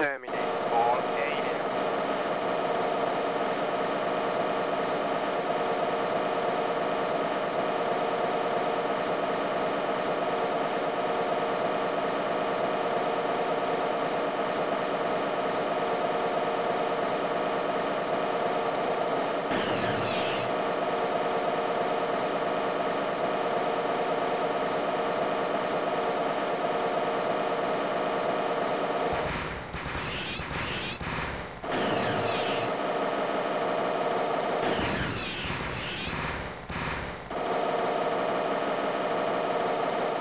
terminate.